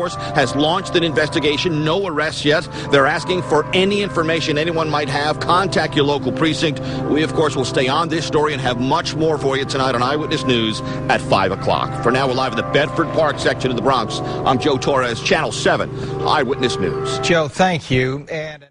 force has launched an investigation. No arrests yet. They're asking for any information anyone might have. Contact your local precinct. We, of course, will stay on this story and have much more for you tonight on Eyewitness News at 5 o'clock. For now, we're live in the Bedford Park section of the Bronx. I'm Joe Torres, Channel 7 Eyewitness News. Joe, thank you. And